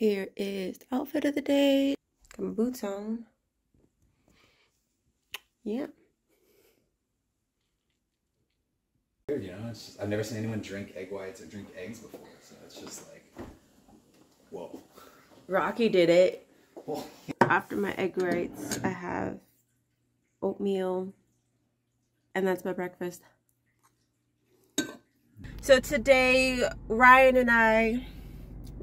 Here is the outfit of the day. Got my boots on. Yeah. Weird, you know. It's just, I've never seen anyone drink egg whites or drink eggs before, so it's just like, whoa. Rocky did it. Well, After my egg whites, I have oatmeal, and that's my breakfast. So today, Ryan and I,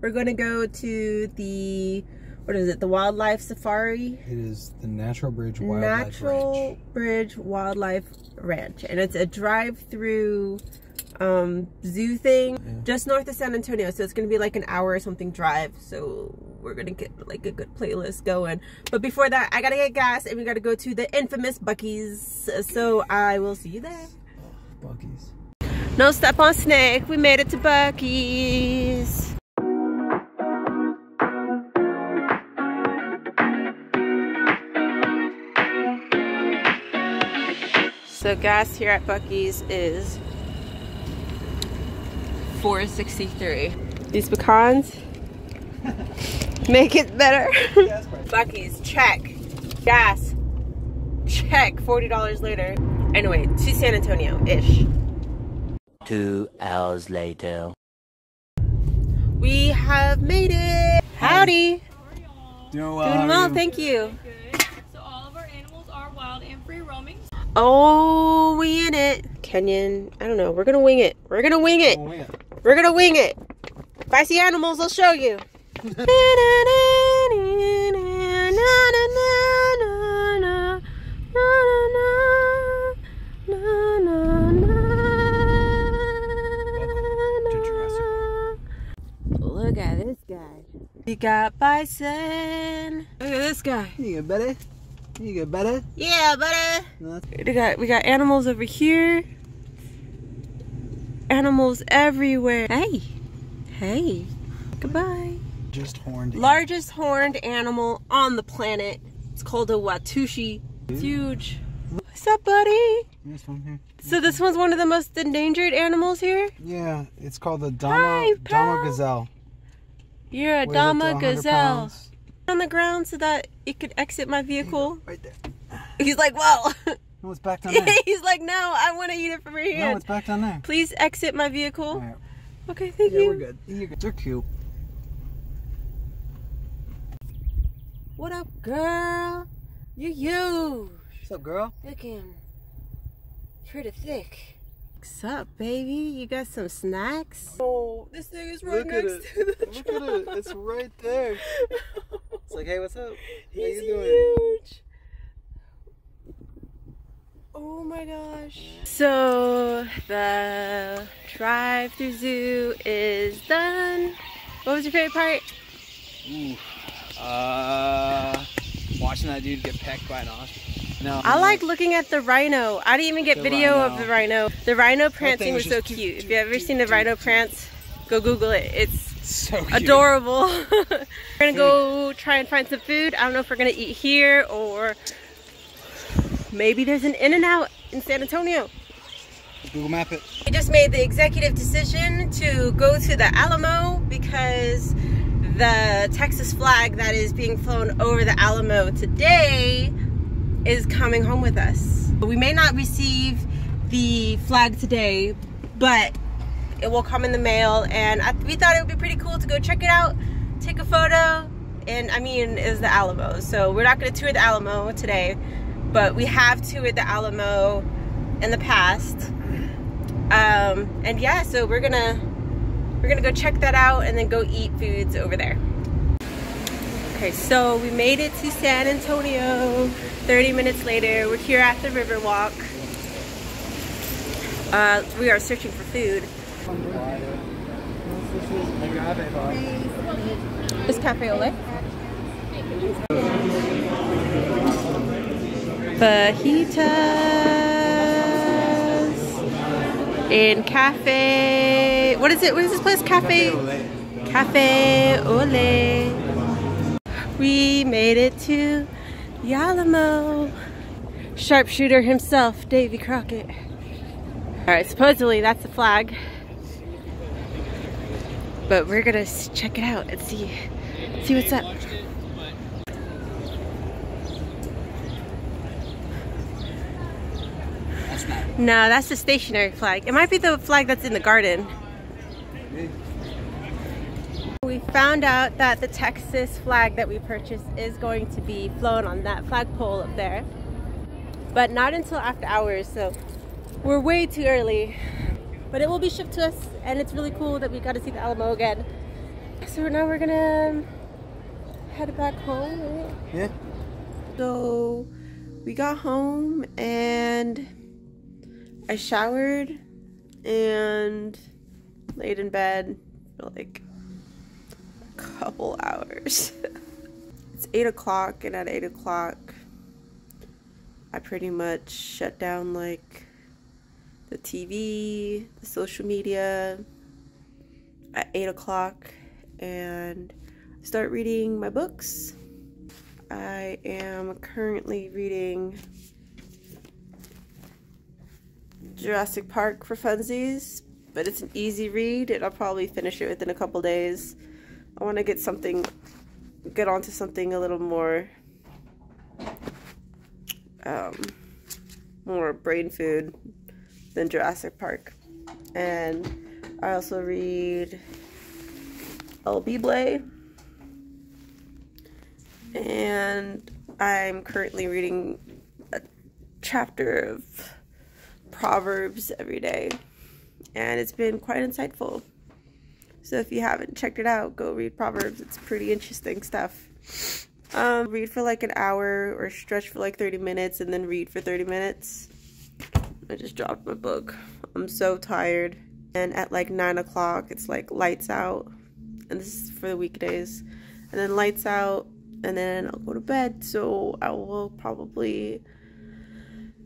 we're gonna go to the, what is it, the wildlife safari? It is the Natural Bridge Wildlife Natural Ranch. Bridge Wildlife Ranch, and it's a drive-through um, zoo thing just north of San Antonio. So it's gonna be like an hour or something drive. So we're gonna get like a good playlist going. But before that, I gotta get gas, and we gotta go to the infamous Buc-ee's. So I will see you there. Buc-ee's. No step on snake. We made it to Buc-ee's. So gas here at Buc-ee's is 463. These pecans make it better. Buc-ee's check. Gas check. $40 later. Anyway, to San Antonio ish. Two hours later. We have made it. Howdy. Doing well. Doing how well, are you? thank you. Oh, we in it. Kenyon, I don't know. We're gonna wing it. We're gonna wing it. Oh. We're gonna wing it. If I see animals, I'll show you. Look at this guy. We got bison. Look at this guy. You get better? You get better? Yeah, buddy. No, We got we got animals over here. Animals everywhere. Hey. Hey. Goodbye. Just horned. in. Largest horned animal on the planet. It's called a Watusi. It's huge. What's up, buddy? This one here. So this one's one of the most endangered animals here? Yeah, it's called the Hi, Dama pal. Dama Gazelle. You're a Weighs Dama gazelle. pounds. On the ground so that it could exit my vehicle. Right there. He's like, well. No, it's back down there. He's like, no, I want to eat it from your no, hand. it's back down there. Please exit my vehicle. All right. Okay, thank Yeah, you. we're good. You're good. They're cute. What up, girl? You you What's up, girl? looking pretty thick. What's up, baby? You got some snacks? Oh, this thing is right Look next to the Look at it. It's right there. Like, hey, what's up? How He's you doing? huge. Oh my gosh. So the drive-through zoo is done. What was your favorite part? Ooh. Uh, watching that dude get pecked by an ostrich. No. I like looking at the rhino. I didn't even get The video of the rhino. The rhino prancing was was so cute. If you ever seen the rhino prance, go Google it. It's so cute. adorable. we're gonna go try and find some food. I don't know if we're gonna eat here or maybe there's an In and Out in San Antonio. Google Map it. We just made the executive decision to go to the Alamo because the Texas flag that is being flown over the Alamo today is coming home with us. We may not receive the flag today, but it will come in the mail and I, we thought it would be pretty cool to go check it out, take a photo, and I mean, is the Alamo. So we're not gonna tour the Alamo today, but we have toured the Alamo in the past. Um, and yeah, so we're gonna we're gonna go check that out and then go eat foods over there. Okay, so we made it to San Antonio. 30 minutes later, we're here at the Riverwalk. Uh, we are searching for food. Is Cafe Ole? Fajitas in Cafe. What is it? What is this place? Cafe. Cafe Ole. We made it to the Alamo. Sharpshooter himself, Davy Crockett. All right, supposedly that's the flag. But we're gonna check it out and see see what's up. No, that's the stationary flag. It might be the flag that's in the garden. We found out that the Texas flag that we purchased is going to be flown on that flagpole up there. But not until after hours, so we're way too early. But it will be shipped to us, and it's really cool that we got to see the Alamo again. So now we're gonna head back home, right? Yeah. So we got home and I showered and laid in bed for like a couple hours. it's eight o'clock, and at eight o'clock, I pretty much shut down like the TV, the social media at eight o'clock, and start reading my books. I am currently reading Jurassic Park for funsies, but it's an easy read and I'll probably finish it within a couple days. I want to get something, get onto something a little more, um, more brain food than Jurassic Park. And I also read El Bible and I'm currently reading a chapter of Proverbs every day, and it's been quite insightful. So if you haven't checked it out, go read Proverbs. It's pretty interesting stuff. Um, read for like an hour or stretch for like 30 minutes and then read for 30 minutes. I just dropped my book. I'm so tired. And at like 9 o'clock, it's like lights out. And this is for the weekdays. And then lights out and then I'll go to bed. So I will probably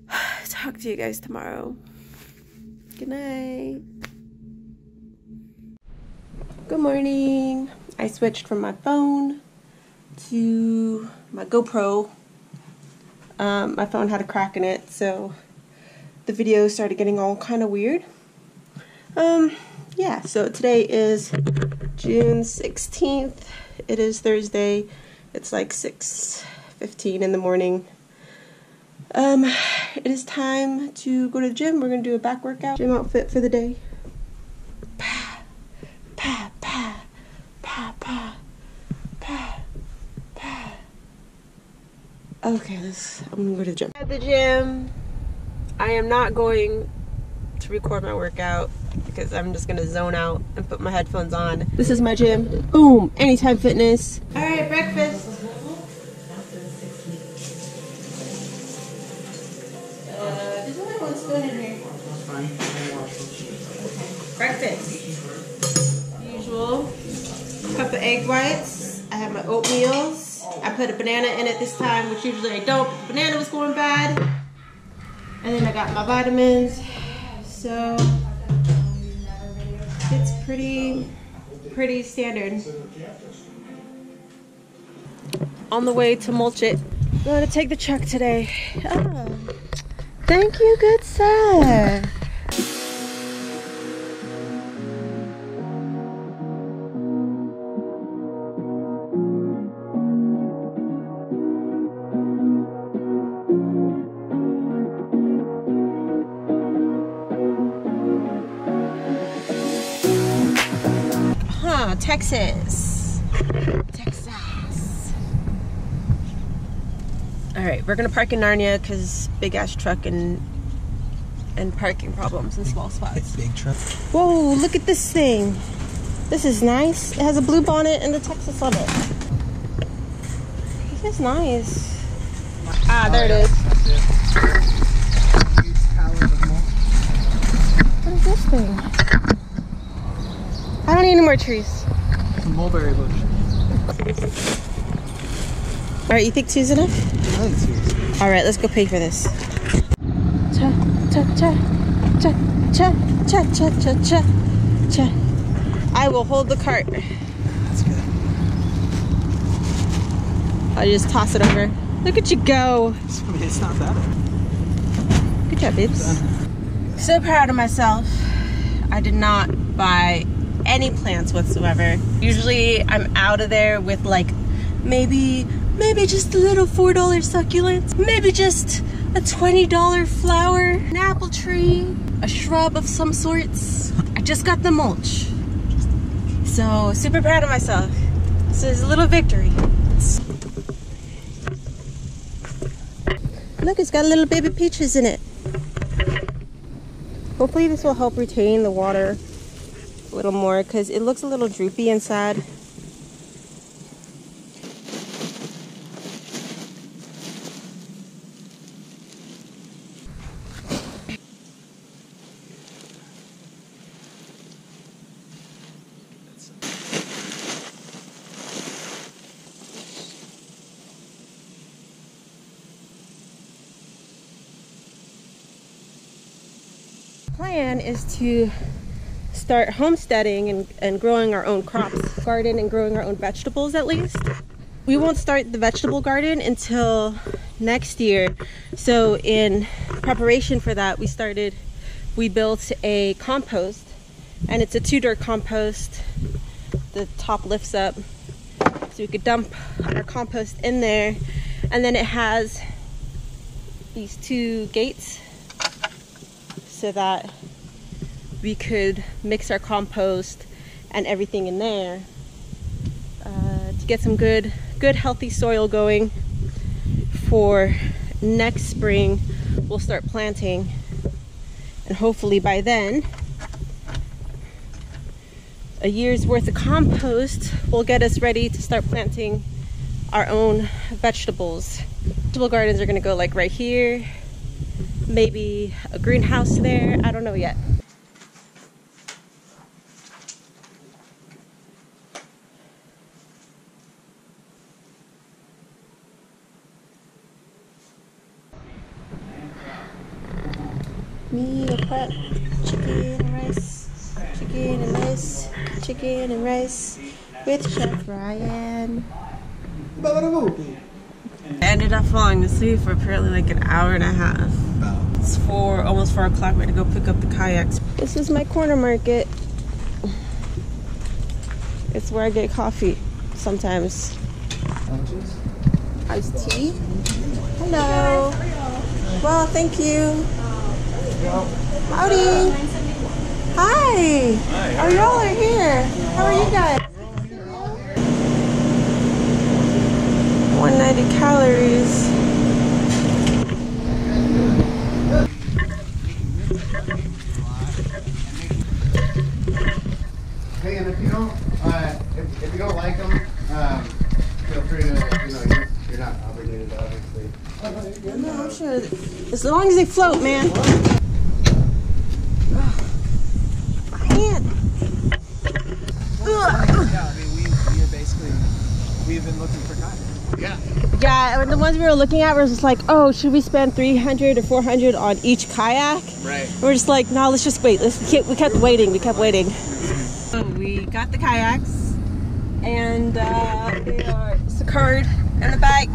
talk to you guys tomorrow. Good night. Good morning. I switched from my phone to my GoPro. Um, my phone had a crack in it, so the video started getting all kind of weird. Um, yeah, so today is June 16th. It is Thursday. It's like 6:15 in the morning. Um, it is time to go to the gym. We're gonna do a back workout. Gym outfit for the day. Okay, let's. I'm gonna go to the gym. At the gym, I am not going to record my workout because I'm just gonna zone out and put my headphones on. This is my gym. Boom, Anytime Fitness. All right, breakfast. Uh, there's only one spoon in here. Breakfast. Usual. Cup of egg whites. I have my oatmeals. I put a banana in it this time, which usually I don't. Banana was going bad. I got my vitamins. So it's pretty pretty standard. On the way to mulch it. I'm to take the truck today. Oh, thank you, good sir. Texas. Texas. All right, we're gonna park in Narnia because big ass truck and and parking problems in small spots. Big truck. Whoa, look at this thing. This is nice. It has a blue bonnet and the Texas on it. This is nice. Ah, there it is. What is this thing? I don't need any more trees. Mulberry bush. All right, you think two's enough? I think it's All right, let's go pay for this. Cha cha cha cha cha cha cha cha cha cha. I will hold the cart. That's good. I'll just toss it over. Look at you go. It's, I mean, it's not bad. Good job, babes. So proud of myself. I did not buy any plants whatsoever. Usually I'm out of there with like maybe maybe just a little $4 succulent, maybe just a $20 flower, an apple tree, a shrub of some sorts. I just got the mulch. So super proud of myself. This is a little victory. Look, it's got little baby peaches in it. Hopefully this will help retain the water a little more because it looks a little droopy inside. plan is to start homesteading and, and growing our own crops, garden and growing our own vegetables at least. We won't start the vegetable garden until next year. So in preparation for that, we started, we built a compost and it's a two-door compost. The top lifts up so we could dump our compost in there. And then it has these two gates so that we could mix our compost and everything in there uh, to get some good good healthy soil going for next spring we'll start planting and hopefully by then a year's worth of compost will get us ready to start planting our own vegetables vegetable gardens are going to go like right here maybe a greenhouse there. I don't know yet. Chicken and rice, chicken and rice, chicken and rice with Chef Ryan. I ended up falling asleep for apparently like an hour and a half. It's four, almost four o'clock. We had to go pick up the kayaks. This is my corner market. It's where I get coffee sometimes. Iced tea. Hello. Well, thank you. Howdy. Hi. Hi. Oh, y'all are here. How are you guys? 190 calories. Hey, and if you don't, uh, if, if you don't like them, um, feel free to, you know, you're, you're not obligated, obviously. No, I'm sure. As long as they float, man. My hand. Yeah, I mean, we, we are basically, we've been looking for cotton. Yeah. Yeah, the ones we were looking at were just like, oh, should we spend 300 or 400 on each kayak? Right. We're just like, no, let's just wait. Let's we kept, we kept waiting. We kept waiting. So we got the kayaks, and uh, they are secured in the back.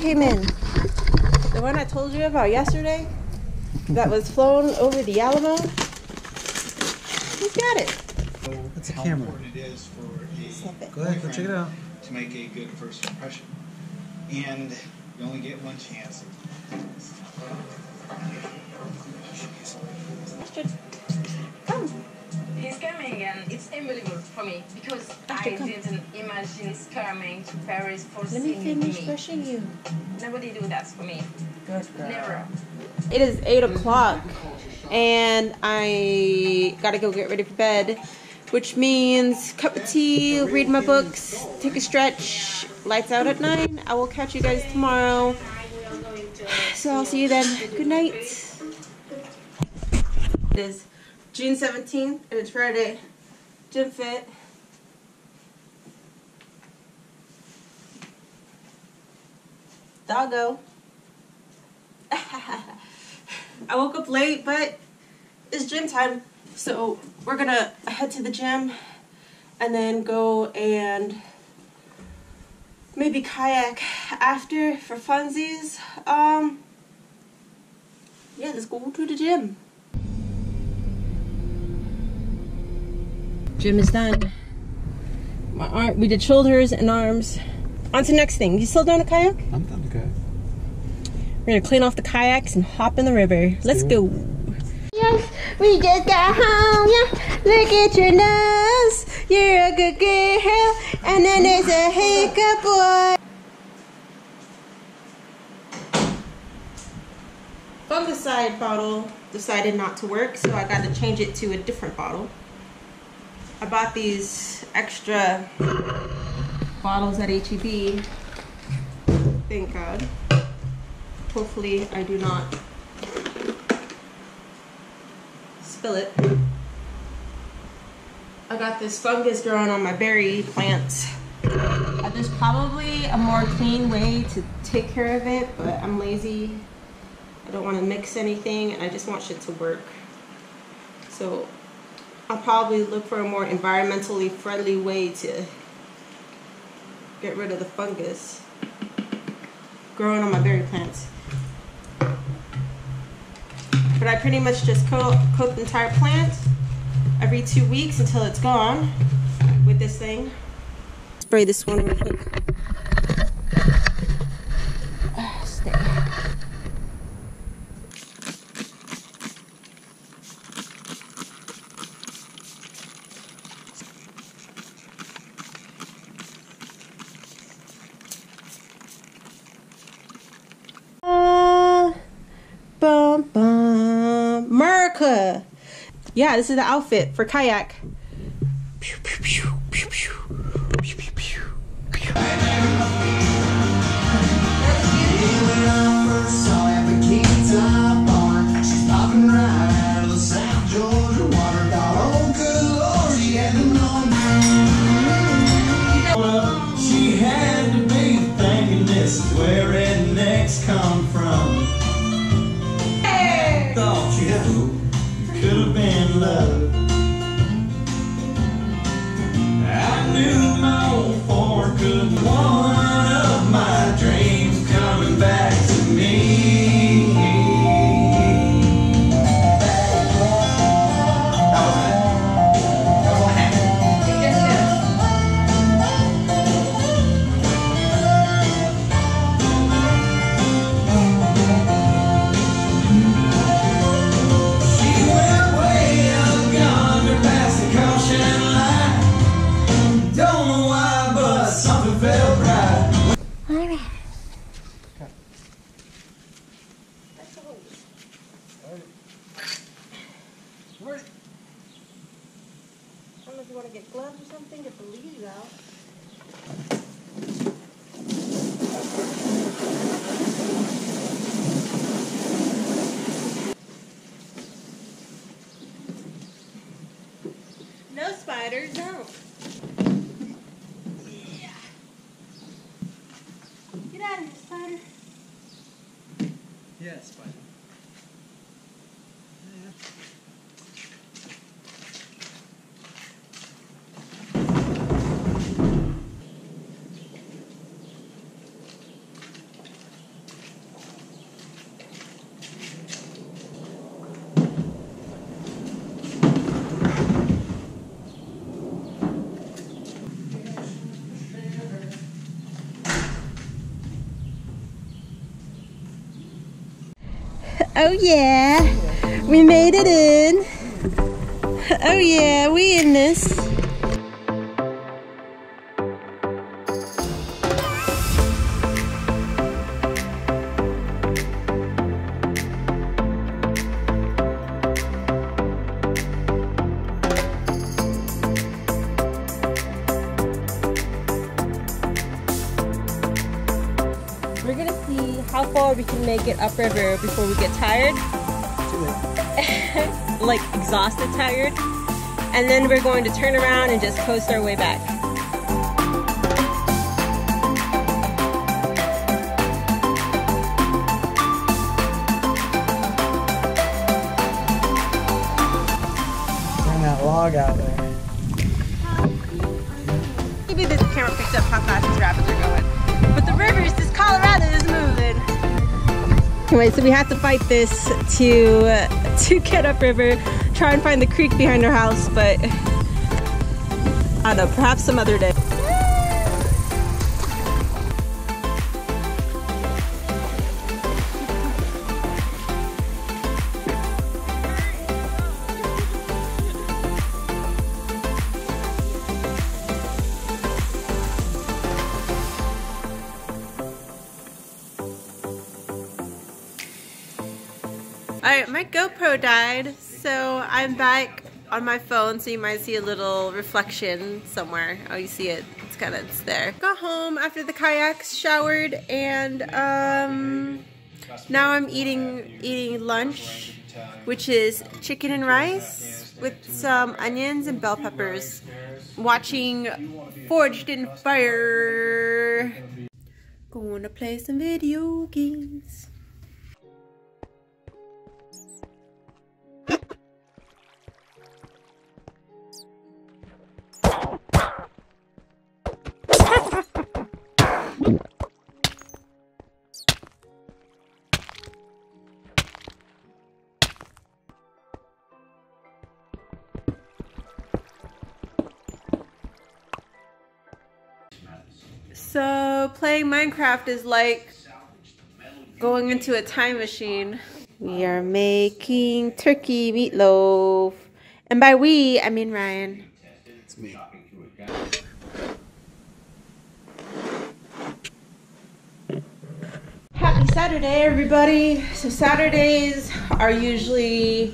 Came in. The one I told you about yesterday that was flown over the Alamo. he's got it. It's a how camera. important it is for a Snap it. Go ahead, go check it out. to make a good first impression. And you only get one chance. Come. He's coming and it's unbelievable for me because After I come. didn't imagine he's coming to Paris for Let me finish me. brushing you. Nobody do that for me. Good Never. It is 8 o'clock and I gotta go get ready for bed, which means cup of tea, read my books, take a stretch, lights out at 9. I will catch you guys tomorrow. So I'll see you then. Good night. It is June 17th and it's Friday. Gym Fit. Doggo. I woke up late, but it's gym time. So we're gonna head to the gym and then go and maybe kayak after for funsies. Um, yeah, let's go to the gym. Gym is done. My arm, we did shoulders and arms. On to the next thing. You still doing a kayak? I'm done to kayak. We're gonna clean off the kayaks and hop in the river. Let's go. Yes, we just got home. Yeah, look at your nose. You're a good girl. And then there's a hiccup boy. Fungicide bottle decided not to work, so I got to change it to a different bottle. I bought these extra bottles at HEB. Thank God. Hopefully I do not spill it. I got this fungus growing on my berry plants. Uh, there's probably a more clean way to take care of it, but I'm lazy. I don't want to mix anything and I just want shit to work. So I'll probably look for a more environmentally friendly way to get rid of the fungus growing on my berry plants. But I pretty much just coat, coat the entire plant every two weeks until it's gone with this thing. Spray this one real quick. Yeah, this is the outfit for kayak. Could one No spiders, no. Yeah. Get out of here, spider. Yeah, spider. Oh yeah, we made it in. Oh yeah, we in this. make it upriver before we get tired. like exhausted tired. And then we're going to turn around and just coast our way back. Bring that log out there. Anyway, so we had to fight this to to get upriver, try and find the creek behind our house, but I don't know, perhaps some other day. Died, so I'm back on my phone, so you might see a little reflection somewhere. Oh, you see it. It's kind of, it's there. Got home after the kayaks, showered, and um, now I'm eating, eating lunch, which is chicken and rice with some onions and bell peppers. Watching Forged in Fire. To play some video games. Playing Minecraft is like going into a time machine. We are making turkey meatloaf. And by we, I mean Ryan. It's me. Happy Saturday, everybody. So Saturdays are usually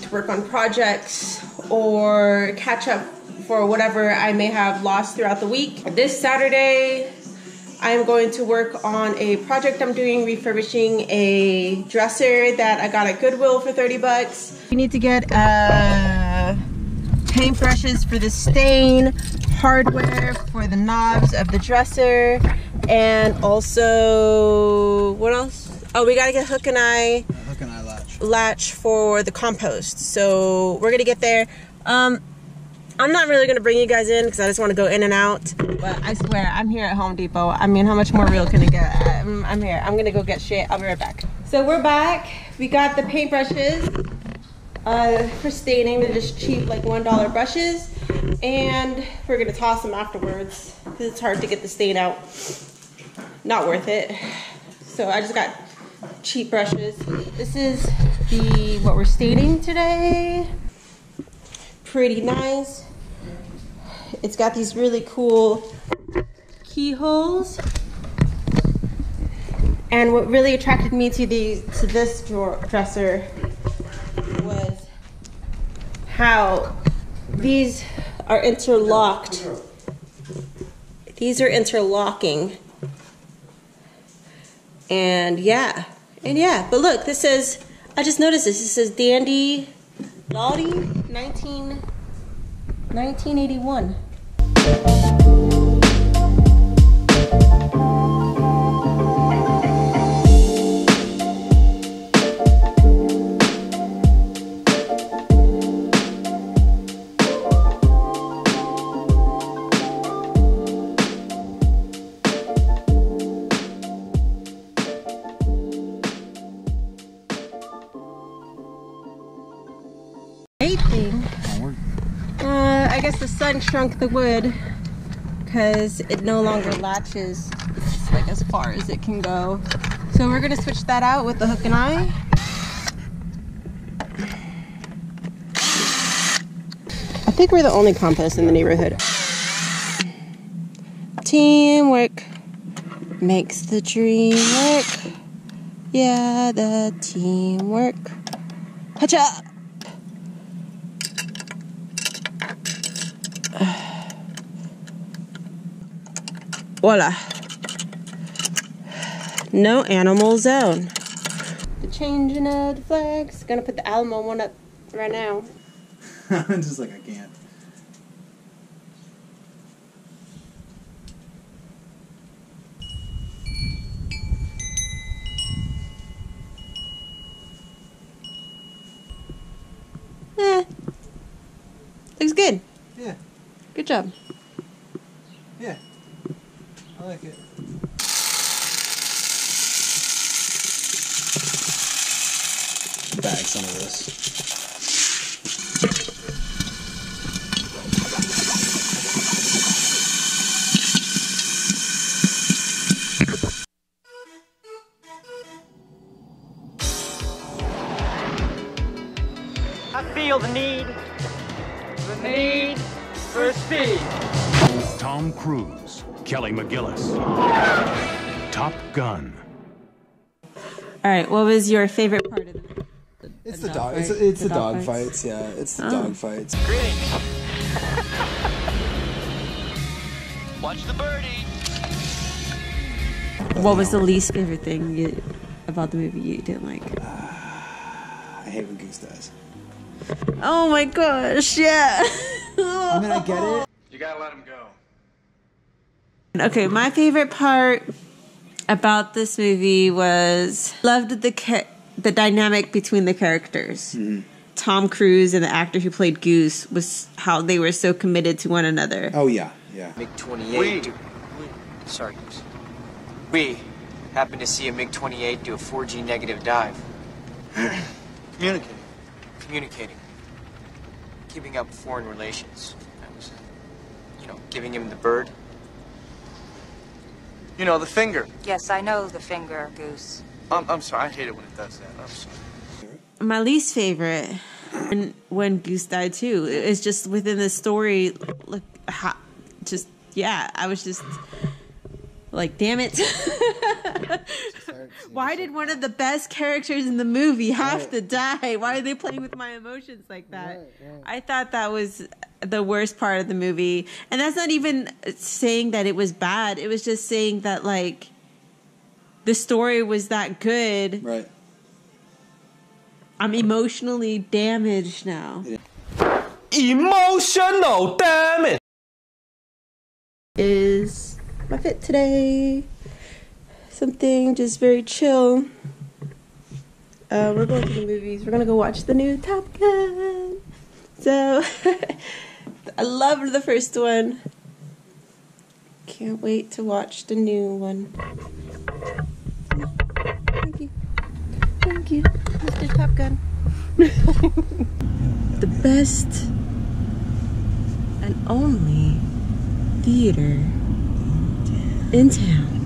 to work on projects or catch up for whatever I may have lost throughout the week. This Saturday, I'm going to work on a project I'm doing, refurbishing a dresser that I got at Goodwill for 30 bucks. We need to get uh, paintbrushes for the stain, hardware for the knobs of the dresser, and also, what else? Oh, we gotta get hook and eye Hook and eye latch. latch for the compost. So we're gonna get there. Um, I'm not really gonna bring you guys in because I just want to go in and out. But I swear, I'm here at Home Depot. I mean, how much more real can it get? I'm, I'm here. I'm gonna go get shit. I'll be right back. So we're back. We got the paintbrushes uh, for staining. They're just cheap, like one dollar brushes, and we're gonna toss them afterwards because it's hard to get the stain out. Not worth it. So I just got cheap brushes. This is the what we're staining today. Pretty nice. It's got these really cool keyholes. And what really attracted me to the to this drawer dresser was how these are interlocked. These are interlocking. And yeah, and yeah, but look, this says, I just noticed this. This says Dandy Lottie 19, 1981. Shrunk the wood because it no longer latches like as far as it can go. So we're gonna switch that out with the hook and eye. I think we're the only compost in the neighborhood. Teamwork makes the dream work. Yeah, the teamwork. Hacha! Voila. No animal zone. The changing of the flags. Gonna put the Alamo one up right now. I'm just like, I can't. Eh. good. Yeah. Good job. Yeah. I like it. Bag some of this. I feel the need, the need for speed. Tom Cruise, Kelly McGillis. Top Gun. All right, what was your favorite part of the It's the dog dog. It's, it's The the dog dog fights? fights. Yeah, it's the Oh. dog fights. Watch the birdie. What was the least favorite thing you, about the movie you didn't like? Uh, I hate when Goose dies. Oh my gosh, yeah. I mean, I get it. You gotta let him go. Okay, my favorite part about this movie was loved the ca- the dynamic between the characters. Mm-hmm. Tom Cruise and the actor who played Goose was how they were so committed to one another. Oh yeah, yeah. MiG 28. do- Sorry, Goose. We happened to see a MiG 28 do a 4G negative dive. Communicating. Communicating. Keeping up foreign relations. I was, uh, you know, giving him the bird. You know, the finger. Yes, I know the finger, Goose. I'm, I'm sorry. I hate it when it does that. I'm sorry. My least favorite, and when Goose died too, is just within the story. Look, how, just yeah, I was just like, damn it. Why did one of the best characters in the movie have to die? Why are they playing with my emotions like that? I thought that was the worst part of the movie. And that's not even saying that it was bad. It was just saying that like the story was that good. Right. I'm emotionally damaged now. Emotional damage! Is my fit today something just very chill? Uh, we're going to the movies. We're gonna go watch the new Top Gun. So I loved the first one. Can't wait to watch the new one. Thank you. Thank you, Mr. Top Gun. the best and only theater in town.